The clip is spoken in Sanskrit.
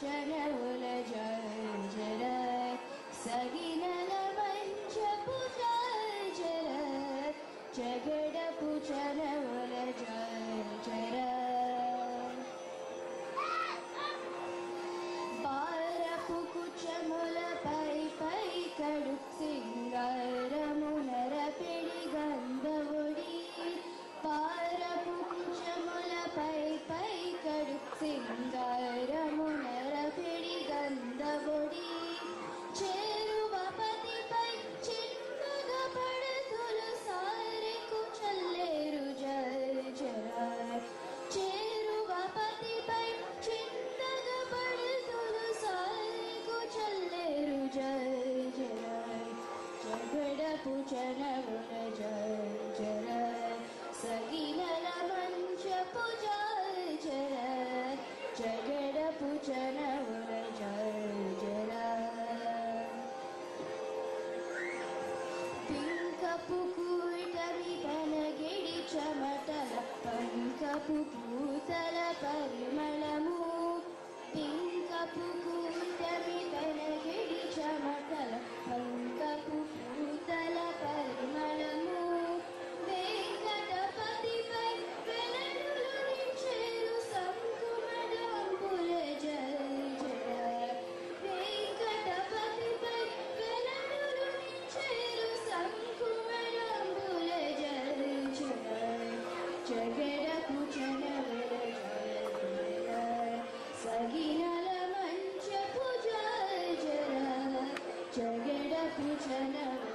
चल जर सगीना मञ्च जगडपु चर पूजन सगि मञ्च पूजय जरा झडन उय जरा पिङ्कुटीपलगि च मट पङ्कुतलिमलो पिङ्कु गेड पूजन सगीना मञ्च पूजा चेडा पूजन